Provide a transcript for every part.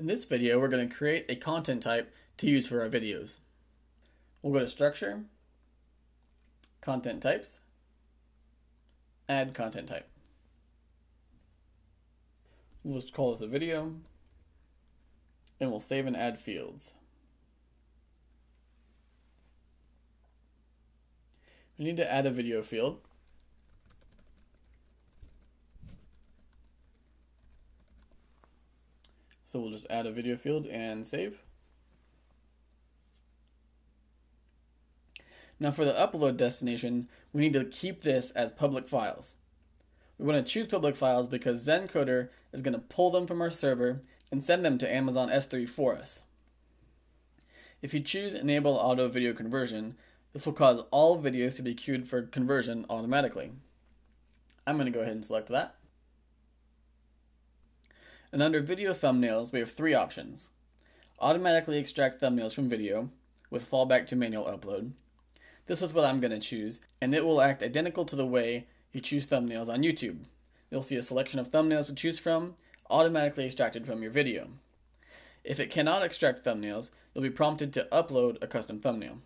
In this video, we're going to create a content type to use for our videos. We'll go to Structure, Content Types, Add Content Type. We'll just call this a video, and we'll save and add fields. We need to add a video field. So we'll just add a video field and save. Now for the upload destination, we need to keep this as public files. We want to choose public files because Zencoder is going to pull them from our server and send them to Amazon S3 for us. If you choose Enable Auto Video Conversion, this will cause all videos to be queued for conversion automatically. I'm going to go ahead and select that. And under video thumbnails, we have three options. Automatically extract thumbnails from video with fallback to manual upload. This is what I'm going to choose, and it will act identical to the way you choose thumbnails on YouTube. You'll see a selection of thumbnails to choose from, automatically extracted from your video. If it cannot extract thumbnails, you'll be prompted to upload a custom thumbnail.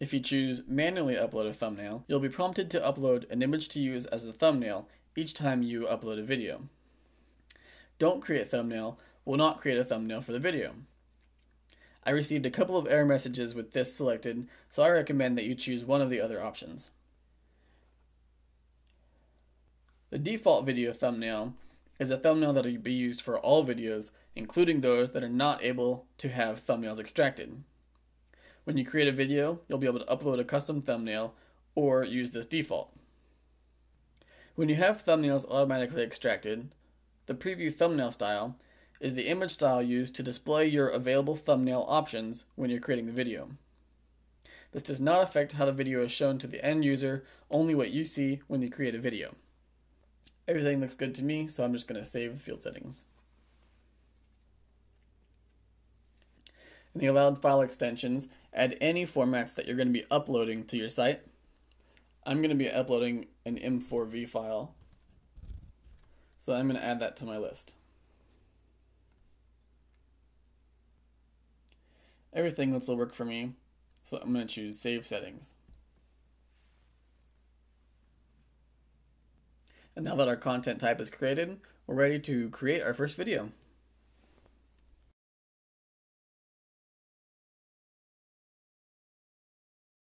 If you choose manually upload a thumbnail, you'll be prompted to upload an image to use as a thumbnail each time you upload a video don't create thumbnail will not create a thumbnail for the video. I received a couple of error messages with this selected, so I recommend that you choose one of the other options. The default video thumbnail is a thumbnail that will be used for all videos, including those that are not able to have thumbnails extracted. When you create a video, you'll be able to upload a custom thumbnail or use this default. When you have thumbnails automatically extracted, the preview thumbnail style is the image style used to display your available thumbnail options when you're creating the video. This does not affect how the video is shown to the end user, only what you see when you create a video. Everything looks good to me, so I'm just going to save field settings. In the allowed file extensions, add any formats that you're going to be uploading to your site. I'm going to be uploading an M4V file so I'm going to add that to my list. Everything looks to work for me, so I'm going to choose Save Settings. And now that our content type is created, we're ready to create our first video.